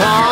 Come